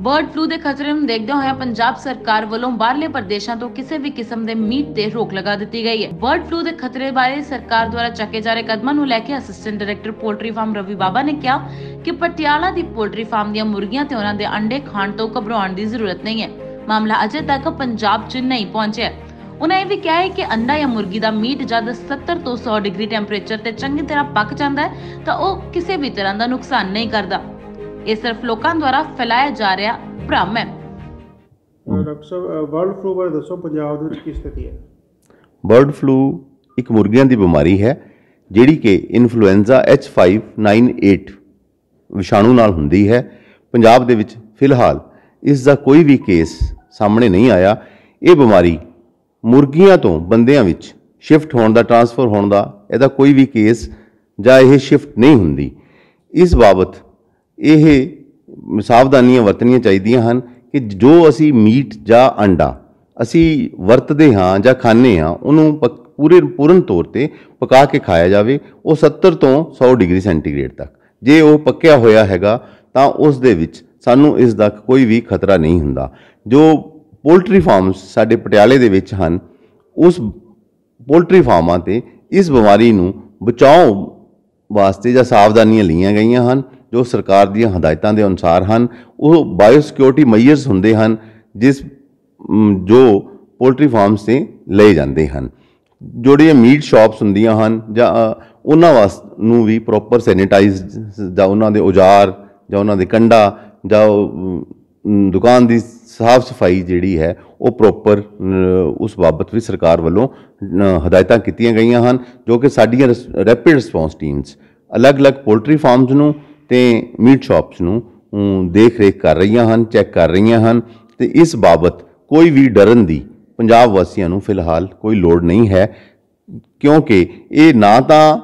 Bird flu ਦੇ ਖਤਰੇ ਨੂੰ ਦੇਖਦੇ ਹੋਏ ਪੰਜਾਬ ਸਰਕਾਰ ਵੱਲੋਂ ਬਾਹਰਲੇ ਪ੍ਰਦੇਸ਼ਾਂ ਤੋਂ ਕਿਸੇ ਵੀ ਕਿਸਮ ਦੇ ਮੀਟ ਤੇ ਰੋਕ ਲਗਾ ਦਿੱਤੀ ਗਈ ਹੈ। ਬਰਡ ਫਲੂ ਦੇ ਖਤਰੇ ਬਾਰੇ ਸਰਕਾਰ ਦੁਆਰਾ ਚੱਕੇ ਜਾ ਰਹੇ ਕਦਮਾਂ ਨੂੰ ਲੈ ਕੇ assistant director poultry farm Ravi Baba ਨੇ ਕਿਹਾ ਕਿ ਪਟਿਆਲਾ ਦੀ ਪੋਲਟਰੀ ਫਾਰਮ ਦੀਆਂ ਮੁਰਗੀਆਂ ਤੇ ਉਹਨਾਂ ਦੇ ਅੰਡੇ ਖਾਣ ਤੋਂ ਘਬਰਾਉਣ ਦੀ ਜ਼ਰੂਰਤ ਨਹੀਂ ਹੈ। ਮਾਮਲਾ ਅਜੇ ਤੱਕ ਪੰਜਾਬ 'ਚ ਨਹੀਂ ਪਹੁੰਚਿਆ। ਉਹਨਾਂ ਇਹ ਵੀ ਕਿਹਾ ਹੈ ਕਿ ਅੰਡਾ ਜਾਂ ਮੁਰਗੀ ਦਾ ਮੀਟ ਜਦ 70 ਤੋਂ 100 ਡਿਗਰੀ ਟੈਂਪਰੇਚਰ ਤੇ ਚੰਗੀ ਤਰ੍ਹਾਂ ਪੱਕ ਜਾਂਦਾ ਹੈ ਤਾਂ ਉਹ ਕਿਸੇ ਵੀ ਤਰ੍ਹਾਂ ਦਾ ਨੁਕਸਾਨ ਨਹੀਂ ਕਰਦਾ। ਇਹ ਸਿਰਫ ਲੋਕਾਂ ਦੁਆਰਾ ਫੈਲਾਇਆ ਜਾ ਰਿਹਾ ਭ੍ਰਮ ਹੈ। ਅਹ ਡਾਕਟਰ ਸਾਹਿਬ ਵਰਲਡ ਫਲੂ ਬਾਰੇ ਦੱਸੋ ਪੰਜਾਬ ਦੇ ਵਿੱਚ ਕੀ ਸਥਿਤੀ ਹੈ? ਬਰਡ ਫਲੂ ਇੱਕ ਮੁਰਗੀਆਂ ਦੀ ਬਿਮਾਰੀ ਹੈ ਜਿਹੜੀ ਕਿ ਇਨਫਲੂਐਂਜ਼ਾ H5N8 ਵਿਸ਼ਾਣੂ ਨਾਲ ਹੁੰਦੀ ਹੈ। ਪੰਜਾਬ ਦੇ ਵਿੱਚ ਫਿਲਹਾਲ ਇਸ ਦਾ ਕੋਈ ਵੀ ਕੇਸ ਸਾਹਮਣੇ ਨਹੀਂ ਆਇਆ। ਇਹ ਬਿਮਾਰੀ ਮੁਰਗੀਆਂ ਤੋਂ ਬੰਦਿਆਂ ਵਿੱਚ ਸ਼ਿਫਟ ਹੋਣ ਦਾ ਟਰਾਂਸਫਰ ਹੋਣ ਦਾ ਇਹਦਾ ਕੋਈ ਵੀ ਕੇਸ ਜਾਂ ਇਹ ਸ਼ਿਫਟ ਨਹੀਂ ਹੁੰਦੀ। ਇਸ ਬਾਬਤ ਇਹ ਸਾਵਧਾਨੀਆਂ ਵਰਤਣੀਆਂ ਚਾਹੀਦੀਆਂ ਹਨ ਕਿ ਜੋ ਅਸੀਂ ਮੀਟ ਜਾਂ ਅੰਡਾ ਅਸੀਂ ਵਰਤਦੇ ਹਾਂ ਜਾਂ ਖਾਂਦੇ ਹਾਂ, ਉਹਨੂੰ ਪਕ- ਪੂਰੇ, ਪੂਰਨ ਤੌਰ ਤੇ ਪਕਾ ਕੇ ਖਾਇਆ ਜਾਵੇ, ਉਹ 70 ਤੋਂ 100 ਡਿਗਰੀ ਸੈਂਟੀਗ੍ਰੇਡ ਤੱਕ। ਜੇ ਉਹ ਪੱਕਿਆ ਹੋਇਆ ਹੈਗਾ ਤਾਂ ਉਸ ਦੇ ਵਿੱਚ ਸਾਨੂੰ ਇਸ ਦਾ ਕੋਈ ਵੀ ਖਤਰਾ ਨਹੀਂ ਹੁੰਦਾ। ਜੋ ਪੋਲਟਰੀ ਫਾਰਮਸ ਸਾਡੇ ਪਟਿਆਲੇ ਦੇ ਵਿੱਚ ਹਨ। ਉਸ ਪੋਲਟਰੀ ਫਾਰਮਾਂ ਤੇ ਇਸ ਬਿਮਾਰੀ ਨੂੰ ਬਚਾਓ ਵਾਸਤੇ ਜਾਂ ਸਾਵਧਾਨੀਆਂ ਲਈਆਂ ਗਈਆਂ ਹਨ, ਜੋ ਸਰਕਾਰ ਦੀਆਂ ਹਦਾਇਤਾਂ ਦੇ ਅਨੁਸਾਰ ਹਨ। ਉਹ ਬਾਇਓ ਸਿਕਿਉਰਿਟੀ ਮੈਜਰਸ ਹੁੰਦੇ ਹਨ, ਜਿਸ ਜੋ ਪੋਲਟਰੀ ਫਾਰਮਸ ਤੇ ਲਏ ਜਾਂਦੇ ਹਨ। ਜੋੜੀਆਂ ਮੀਟ ਸ਼ਾਪਸ ਹੁੰਦੀਆਂ ਹਨ, ਜਾਂ ਉਹਨਾਂ ਵਾਸ, ਨੂੰ ਵੀ ਪ੍ਰੋਪਰ ਸੈਨੀਟਾਈਜ਼, ਜਾਂ ਉਹਨਾਂ ਦੇ ਔਜ਼ਾਰ, ਜਾਂ ਉਹਨਾਂ ਦੇ ਕੰਡਾ, ਜਾਂ ਦੁਕਾਨ ਦੀ ਸਾਫ਼ ਸਫ਼ਾਈ ਜਿਹੜੀ ਹੈ, ਉਹ ਪ੍ਰੋਪਰ ਉਸ ਬਾਬਤ ਵੀ ਸਰਕਾਰ ਵੱਲੋਂ ਹਦਾਇਤਾਂ ਕੀਤੀਆਂ ਗਈਆਂ ਹਨ, ਜੋ ਕਿ ਸਾਡੀਆਂ ਰੈਪਿਡ ਰਿਸਪੌਂਸ ਟੀਮਸ ਅਲੱਗ-ਅਲੱਗ ਪੋਲਟਰੀ ਫਾਰਮਸ ਨੂੰ ਤੇ ਮੀਟ ਸ਼ਾਪਸ ਨੂੰ ਦੇਖ ਰੇਖ ਕਰ ਰਹੀਆਂ ਹਨ ਚੈੱਕ ਕਰ ਰਹੀਆਂ ਹਨ, ਤੇ ਇਸ ਬਾਬਤ ਕੋਈ ਵੀ ਡਰਨ ਦੀ ਪੰਜਾਬ ਵਾਸੀਆਂ ਨੂੰ ਫਿਲਹਾਲ ਕੋਈ ਲੋੜ ਨਹੀਂ ਹੈ, ਕਿਉਂਕਿ ਇਹ ਨਾ ਤਾਂ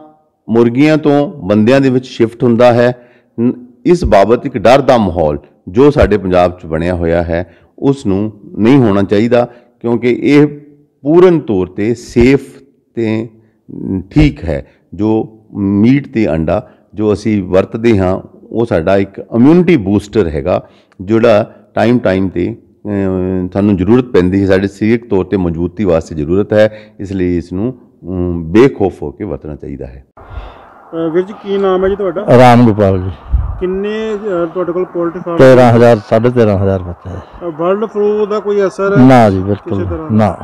ਮੁਰਗੀਆਂ ਤੋਂ ਬੰਦਿਆਂ ਦੇ ਵਿੱਚ ਸ਼ਿਫਟ ਹੁੰਦਾ ਹੈ ਇਸ ਬਾਬਤ ਇੱਕ ਡਰ ਦਾ ਮਾਹੌਲ ਜੋ ਸਾਡੇ ਪੰਜਾਬ 'ਚ ਬਣਿਆ ਹੋਇਆ ਹੈ ਉਸ ਨੂੰ ਨਹੀਂ ਹੋਣਾ ਚਾਹੀਦਾ ਕਿਉਂਕਿ ਇਹ ਪੂਰਨ ਤੌਰ ਤੇ ਸੇਫ ਤੇ ਠੀਕ ਹੈ ਜੋ ਮੀਟ ਤੇ ਅੰਡਾ ਜੋ ਅਸੀਂ ਵਰਤਦੇ ਹਾਂ ਉਹ ਸਾਡਾ ਇੱਕ ਇਮਿਊਨਿਟੀ ਬੂਸਟਰ ਹੈਗਾ ਜਿਹੜਾ ਟਾਈਮ ਟਾਈਮ ਤੇ ਸਾਨੂੰ ਜ਼ਰੂਰਤ ਪੈਂਦੀ ਹੈ ਸਾਡੇ ਸਰੀਰਕ ਤੌਰ ਤੇ ਮਜ਼ਬੂਤੀ ਵਾਸਤੇ ਜ਼ਰੂਰਤ ਹੈ ਇਸ ਲਈ ਇਸ ਨੂੰ ਬੇਖੌਫ ਹੋ ਕੇ ਵਰਤਣਾ ਚਾਹੀਦਾ ਹੈ। ਵੀਰ ਜੀ ਕੀ ਨਾਮ ਹੈ ਜੀ ਤੁਹਾਡਾ? ਰਾਮ ਗੋਪਾਲ ਜੀ। ਕਿੰਨੇ ਅਹ, ਤੁਹਾਡੇ ਕੋਲ ਪੋਲਟਰੀ ਫਾਰਮ 13000 13500 ਬੱਚਾ ਹੈ। ਵਰਲਡ ਫਲੂ ਦਾ ਕੋਈ ਅਸਰ ਨਾ ਜੀ ਕਿਸੇ ਬਿਲਕੁਲ ਤਰ੍ਹਾਂ ਨਾ।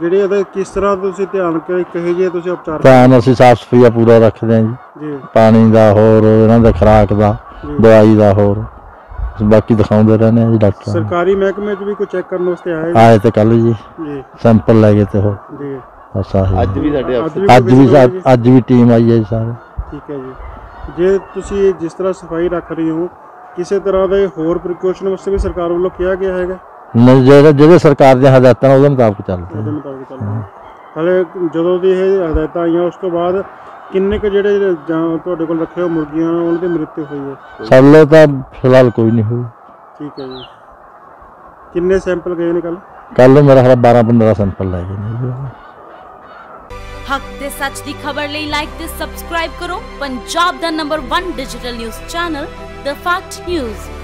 ਜਿਹੜੇ ਇਹਦਾ ਕਿਸ ਤਰ੍ਹਾਂ ਤੁਸੀਂ ਧਿਆਨ ਕਿ ਕਹੇ ਜੇ ਤੁਸੀਂ ਉਪਚਾਰ ਤਾਂ ਅਸੀਂ ਸਾਫ਼ ਸਫ਼ਾਈ ਪੂਰਾ ਰੱਖਦੇ ਹਾਂ ਜੀ। ਜੀ। ਪਾਣੀ ਦਾ ਹੋਰ ਇਹਨਾਂ ਦਾ ਖੁਰਾਕ ਦਾ। ਦਵਾਈ ਦਾ ਹੋਰ। ਬਾਕੀ ਦਿਖਾਉਂਦੇ ਰਹਿੰਦੇ ਹਾਂ ਜੀ ਡਾਕਟਰ ਸਰਕਾਰੀ ਮਹਿਕਮੇ 'ਚ ਵੀ ਕੋਈ ਚੈੱਕ ਕਰਨ ਵਾਸਤੇ ਆਏ ਆਏ ਤੇ ਕੱਲ ਜੀ। ਜੀ। ਸੈਂਪਲ ਲੈ ਗਏ ਤੇ ਹੋਰ। ਜੀ। ਬਸ ਆਹੀ। ਅੱਜ ਵੀ ਸਾਡੇ ਅੱਜ ਅਫਸਰ ਅੱਜ ਵੀ ਸਾ-? ਅੱਜ ਵੀ ਟੀਮ ਆਈ ਹੈ ਜੀ ਸਾਰੇ। ਠੀਕ ਹੈ ਜੀ। ਜੇ ਤੁਸੀਂ ਜਿਸ ਤਰ੍ਹਾਂ ਸਫ਼ਾਈ ਰੱਖ ਰਹੇ ਹੋ ਕਿਸੇ ਤਰ੍ਹਾਂ ਦੇ ਹੋਰ ਪ੍ਰੀਕਾਸ਼ਨ ਵਾਸਤੇ ਵੀ ਸਰਕਾਰ ਵੱਲੋਂ ਕਿਹਾ ਗਿਆ ਹੈਗਾ? ਜਿਹੜੇ ਜਿਹੜੇ ਸਰਕਾਰ ਦੀਆਂ ਹਦਾਇਤਾਂ ਉਹਦੇ ਮੁਤਾਬਕ ਚੱਲਦੇ ਉਹਦੇ। ਮੁਤਾਬਕ ਚੱਲਣਾ ਹਲੇ ਜਦੋਂ ਦੀ ਇਹ ਹਦਾਇਤਾਂ ਆਈਆਂ ਉਸ ਤੋਂ ਬਾਅਦ ਕਿੰਨੇ ਕੁ ਜਿਹੜੇ ਤੁਹਾਡੇ ਕੋਲ ਰੱਖੇ ਹੋ ਮੁਰਗੀਆਂ ਉਹਨਾਂ ਦੀ ਮ੍ਰਿਤੂ ਹੋਈ ਹੈ ਸਾਡੇ ਤਾਂ ਫਿਲਹਾਲ ਕੋਈ ਨਹੀਂ ਹੋਈ ਠੀਕ ਹੈ ਜੀ। ਕਿੰਨੇ ਸੈਂਪਲ ਗਏ ਨੇ ਕੱਲ ਕੱਲ ਮੇਰਾ ਖਿਆਲ 12 15 ਸੈਂਪਲ ਲੈ ਗਏ ਨੇ ਹੱਕ ਤੇ ਸੱਚ ਦੀ ਖਬਰ ਲਈ ਲਾਈਕ ਤੇ ਸਬਸਕ੍ਰਾਈਬ ਕਰੋ ਪੰਜਾਬ ਦਾ number 1 digital news channel the fact news